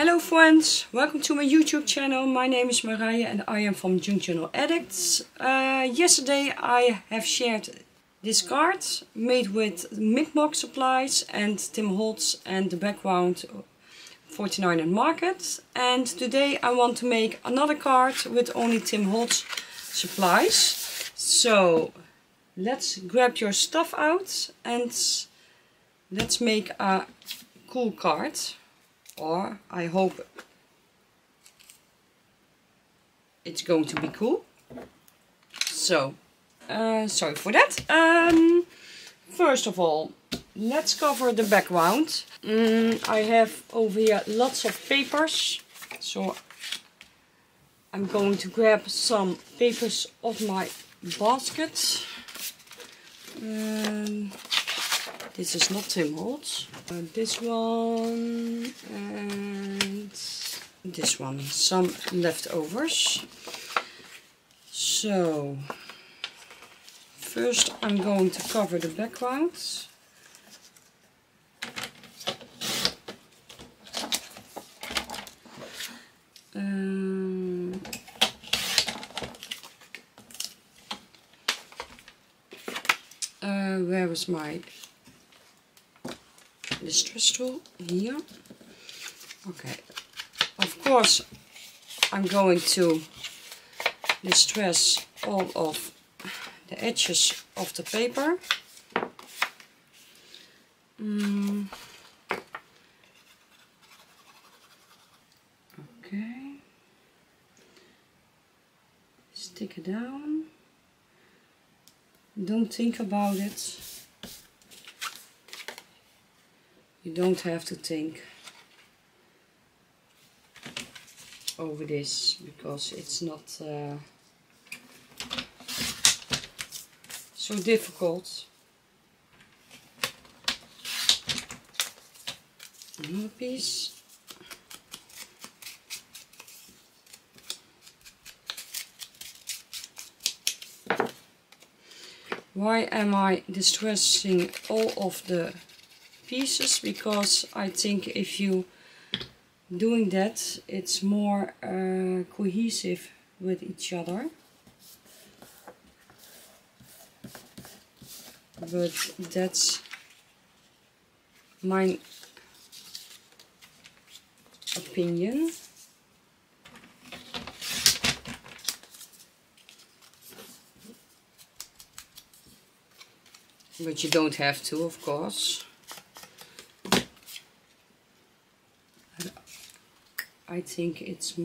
Hello friends, welcome to my YouTube channel. My name is Marije and I am from Junk Addicts. Uh, yesterday I have shared this card made with Mi'kmaq supplies and Tim Holtz and the background 49 and Market. And today I want to make another card with only Tim Holtz supplies. So let's grab your stuff out and let's make a cool card or I hope it's going to be cool. So, uh, sorry for that. Um, first of all, let's cover the background. Mm, I have over here lots of papers, so I'm going to grab some papers of my basket. Um, this is not Tim Holtz. Uh, this one and this one. Some leftovers. So, first I'm going to cover the background. Um, uh, where was my distress tool here. Okay, of course I'm going to distress all of the edges of the paper. Mm. Okay, stick it down. Don't think about it. You don't have to think over this because it's not uh, so difficult. Another piece. Why am I distressing all of the pieces because I think if you doing that it's more uh, cohesive with each other. But that's my opinion. But you don't have to of course I think it's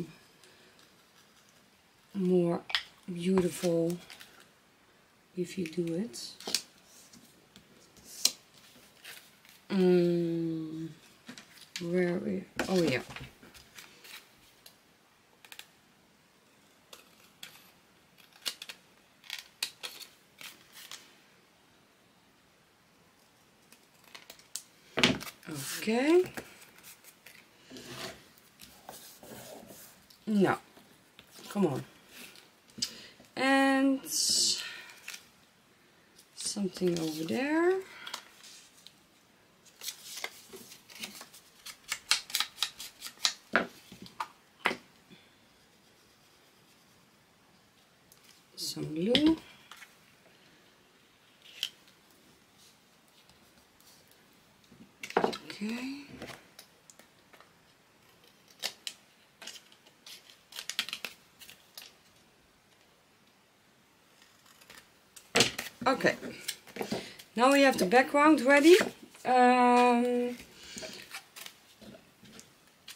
more beautiful if you do it. Mm, where we, oh yeah. Okay. No. Come on. And something over there. Some glue. Okay. Okay, now we have the background ready. Um,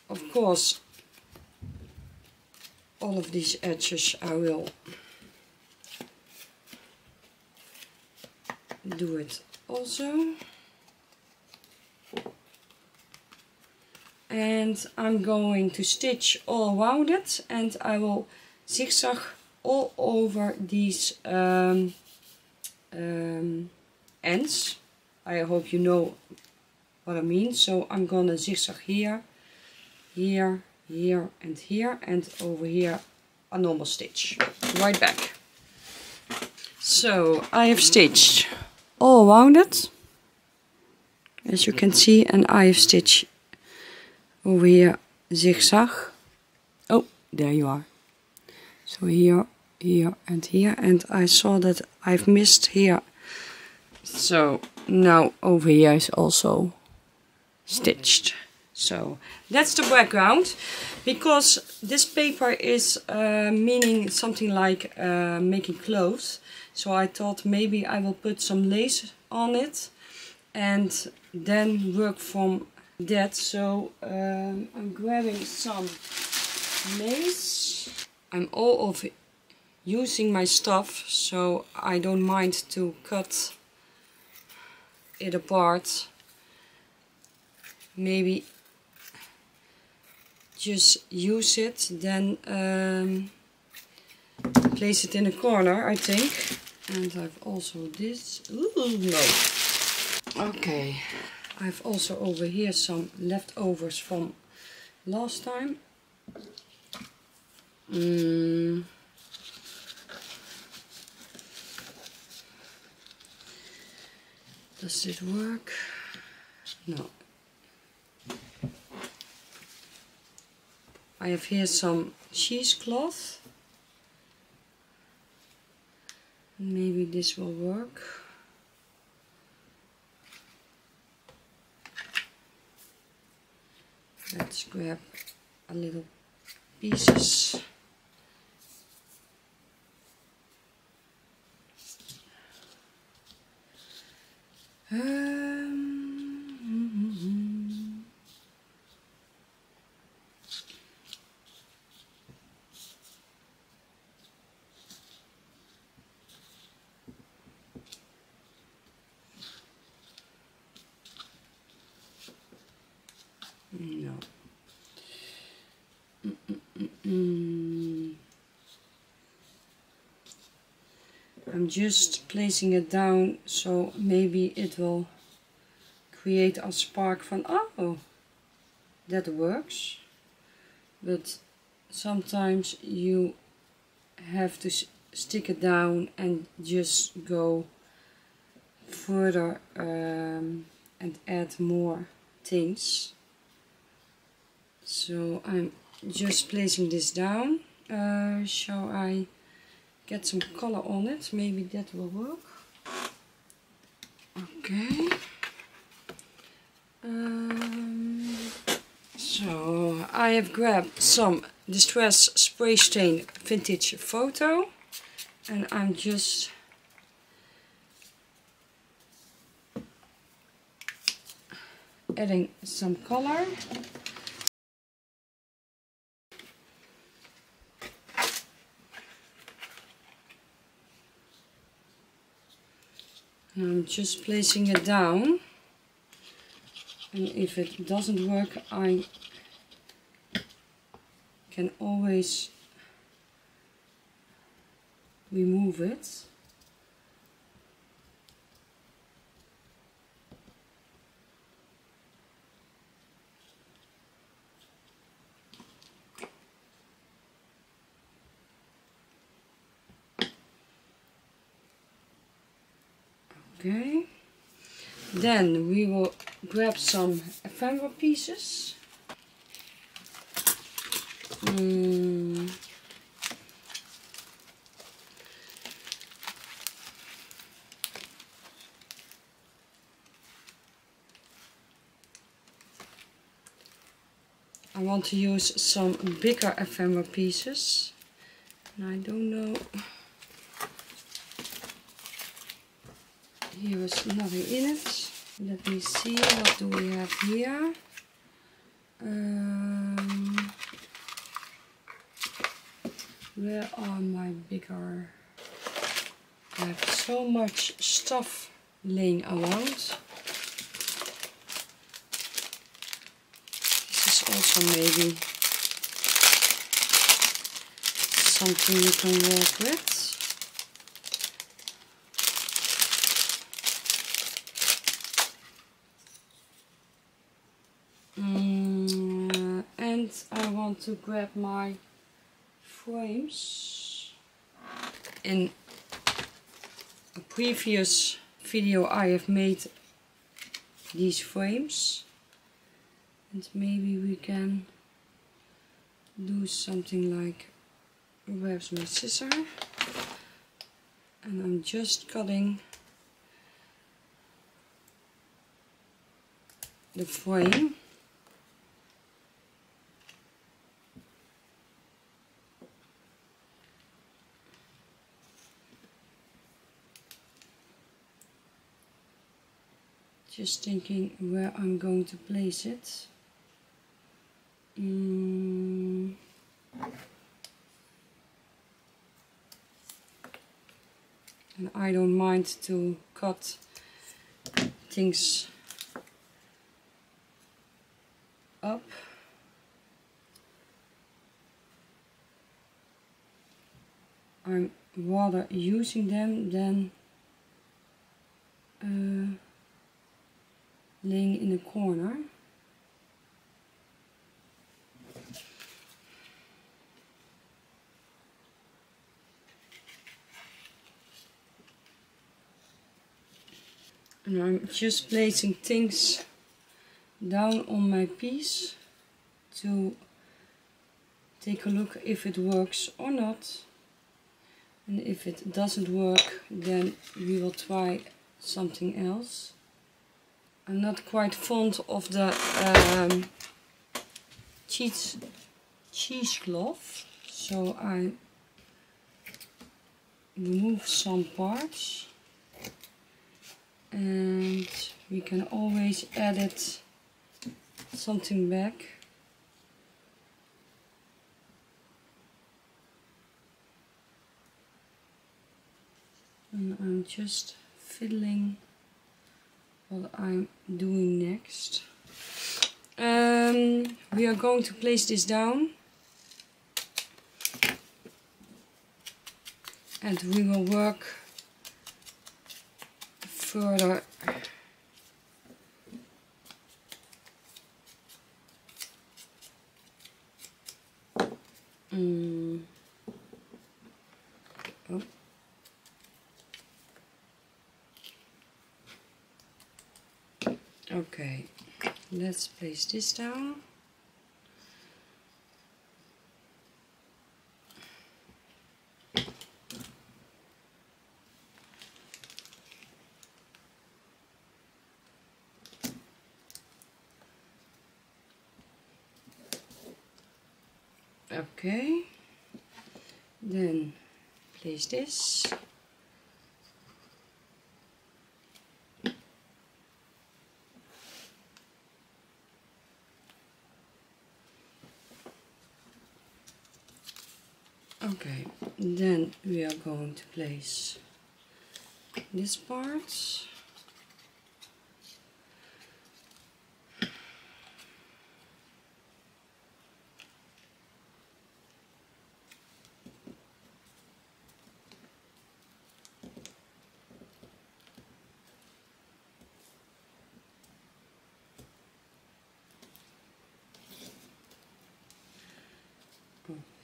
of course, all of these edges I will do it also. And I'm going to stitch all around it and I will zigzag all over these um, um, ends. I hope you know what I mean. So I'm gonna zigzag here, here, here and here and over here a normal stitch. Right back. So I have stitched all around it. As you can see and I have stitched over here zigzag. Oh, there you are. So here, here and here and I saw that I've missed here. So now over here is also stitched. So that's the background because this paper is uh, meaning something like uh, making clothes. So I thought maybe I will put some lace on it and then work from that. So um, I'm grabbing some lace. I'm all of using my stuff so I don't mind to cut it apart. Maybe just use it, then um, place it in a corner, I think. And I've also this. Ooh, no. Okay. I've also over here some leftovers from last time. Mm. Does it work? No. I have here some cheesecloth. Maybe this will work. Let's grab a little pieces. Um, no. Mm, mm, mm, mm. I'm just placing it down so maybe it will create a spark from oh that works. But sometimes you have to stick it down and just go further um, and add more things. So I'm just placing this down. Uh, shall I get some color on it. Maybe that will work. Okay. Um, so I have grabbed some Distress Spray Stain Vintage Photo and I'm just adding some color. I'm just placing it down. And if it doesn't work I can always remove it Okay. Then we will grab some ephemera pieces. Mm. I want to use some bigger ephemera pieces. And I don't know here is nothing in it. Let me see, what do we have here? Um, where are my bigger... I have so much stuff laying around. This is also maybe something you can work with. Mm, and I want to grab my frames. In a previous video I have made these frames. And maybe we can do something like where's my scissor? And I'm just cutting the frame just thinking where I'm going to place it mm. and I don't mind to cut things up I'm rather using them than uh, laying in a corner. And I'm just placing things down on my piece to take a look if it works or not. And if it doesn't work then we will try something else I'm not quite fond of the um, cheese cheesecloth so I remove some parts. And we can always edit something back. And I'm just fiddling what I'm doing next. Um, we are going to place this down. And we will work further. Mm. oh. okay let's place this down. Okay. Then place this okay then we are going to place this part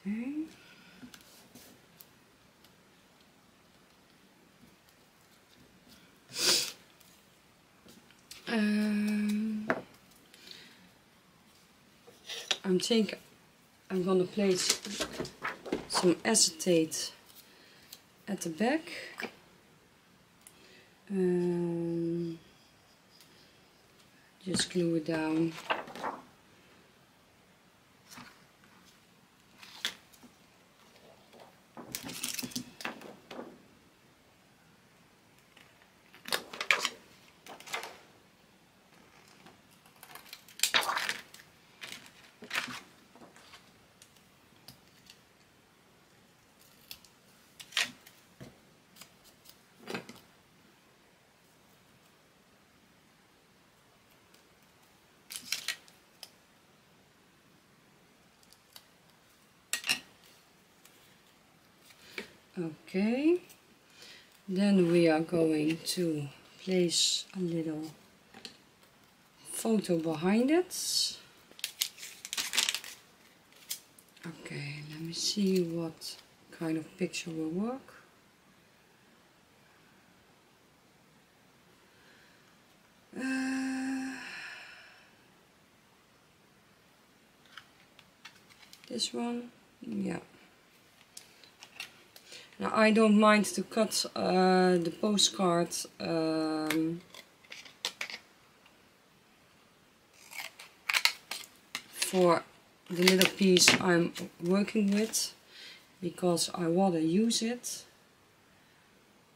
Okay. Um, I'm thinking I'm gonna place some acetate at the back. Um, just glue it down. Okay, then we are going to place a little photo behind it. Okay, let me see what kind of picture will work. Uh, this one yeah now I don't mind to cut uh, the postcard um, for the little piece I'm working with because I want to use it.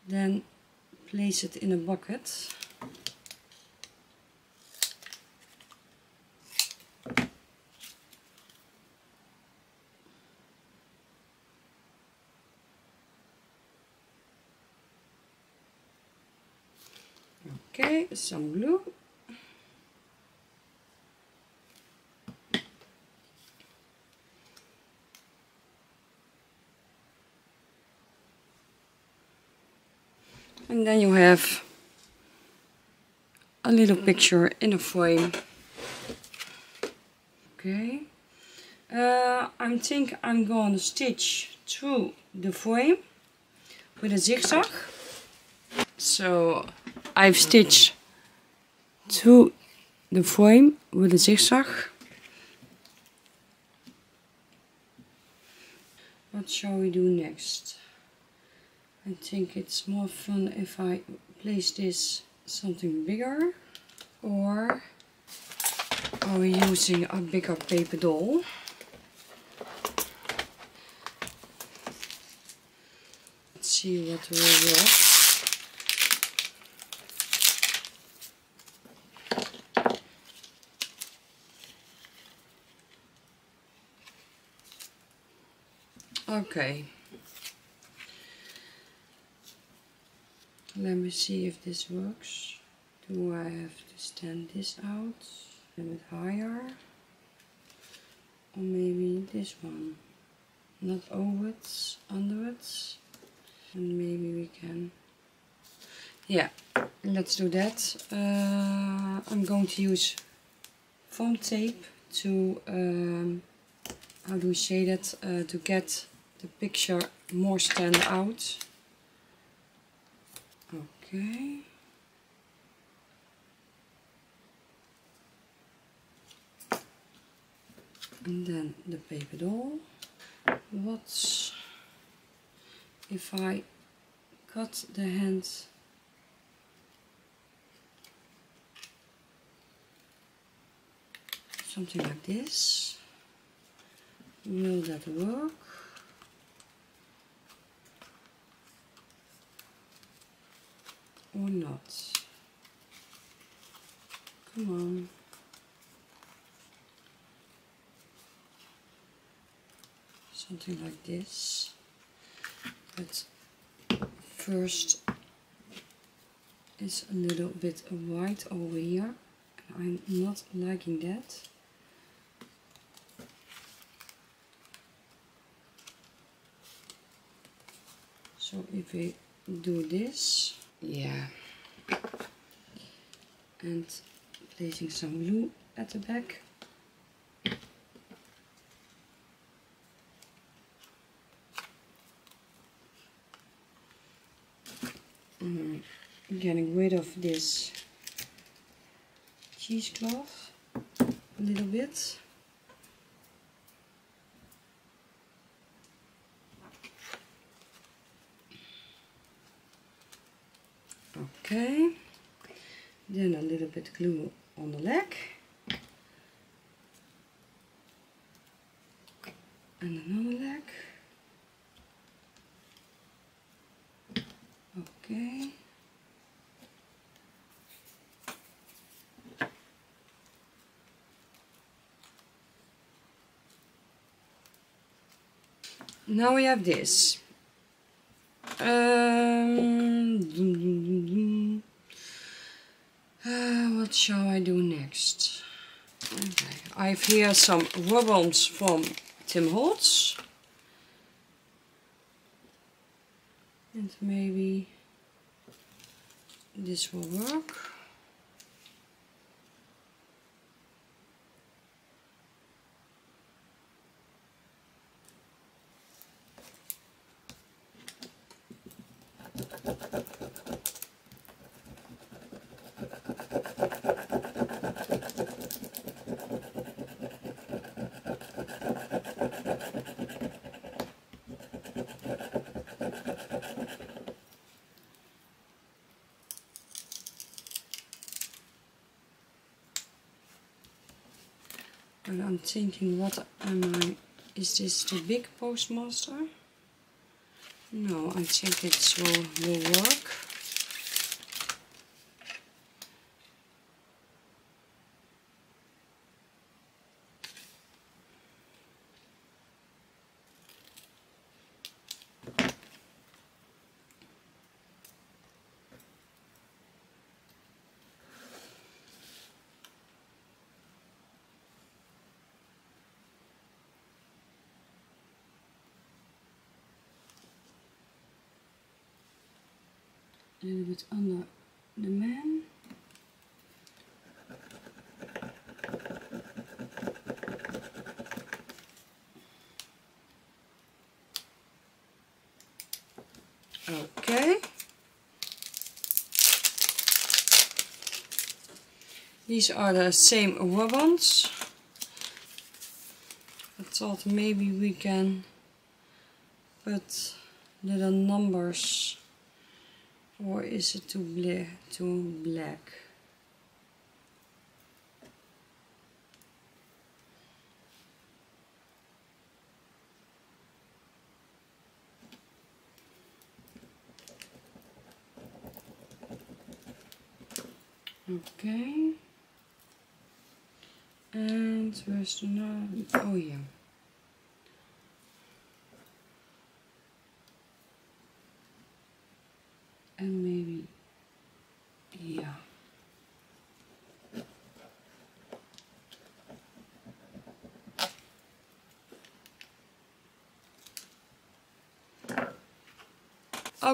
Then place it in a bucket Some glue. And then you have a little picture in a frame. Okay. Uh, I think I'm going to stitch through the frame with a zigzag. So I've stitched to the frame with a zigzag. What shall we do next? I think it's more fun if I place this something bigger or are we using a bigger paper doll? Let's see what we will Okay. Let me see if this works. Do I have to stand this out a bit higher? Or maybe this one. Not over it, under it. And maybe we can... Yeah, let's do that. Uh, I'm going to use foam tape to, um, how do we say that, uh, to get the picture more stand out. Okay. And then the paper doll. What if I cut the hand something like this? Will that work? or not. Come on. Something like this. But first is a little bit white over here. And I'm not liking that. So if we do this, yeah. and placing some glue at the back. Mm, getting rid of this cheesecloth a little bit Okay, then a little bit glue on the leg. And another leg. Okay. Now we have this. Um, shall I do next? Okay, I have here some ribbons from Tim Holtz. And maybe this will work. And I'm thinking, what am I? Is this the big postmaster? No, I think it will, will work. A little bit under the man. Okay. These are the same ribbons. I thought maybe we can put little numbers or is it too, bla too black? Okay. And where's the? Oh yeah. and maybe yeah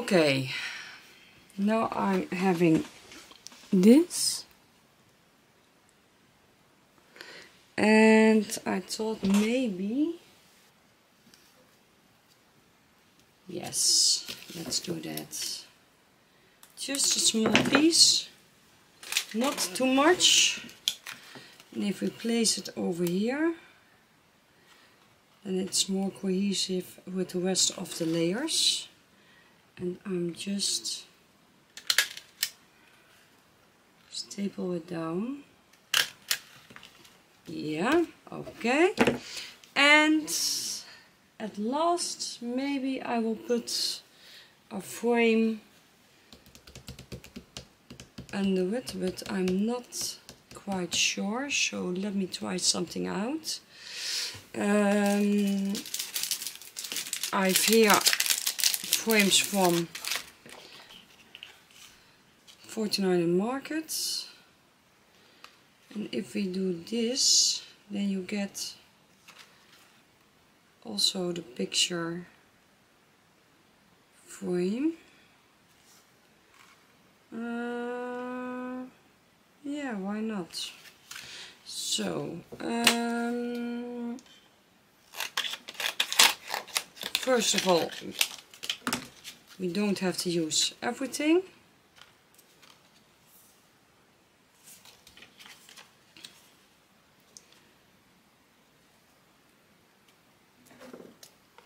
okay. Now I'm having this. And I thought maybe yes let's do that. Just a small piece. Not too much. And if we place it over here then it's more cohesive with the rest of the layers and I'm just staple it down yeah okay and at last maybe I will put a frame under it, but I'm not quite sure. So let me try something out. Um, I've here frames from 49 and Market. And if we do this, then you get also the picture frame. Uh, yeah, why not? So, um, first of all, we don't have to use everything.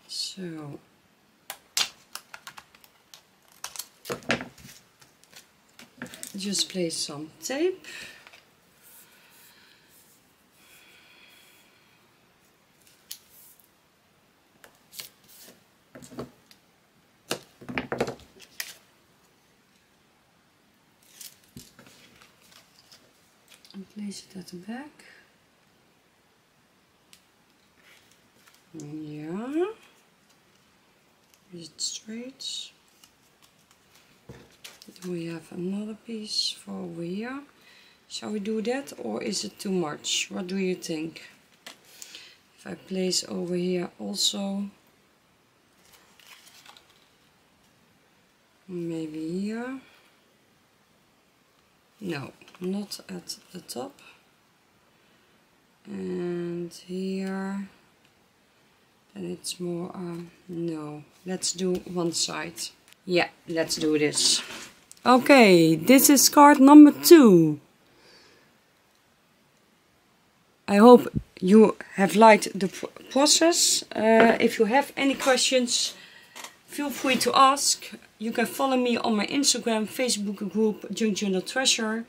So, just place some tape. And place it at the back. Yeah. Is it straight? we have another piece for over here shall we do that or is it too much what do you think if I place over here also maybe here no not at the top and here and it's more um, no let's do one side yeah let's do this Okay, this is card number two. I hope you have liked the process. Uh, if you have any questions, feel free to ask. You can follow me on my Instagram, Facebook group, Junk Journal Treasure.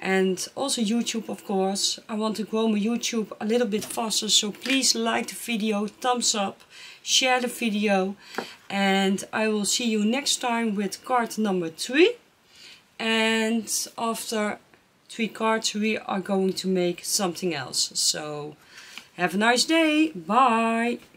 and also YouTube of course. I want to grow my YouTube a little bit faster so please like the video, thumbs up, share the video and I will see you next time with card number 3 and after 3 cards we are going to make something else. So have a nice day, bye!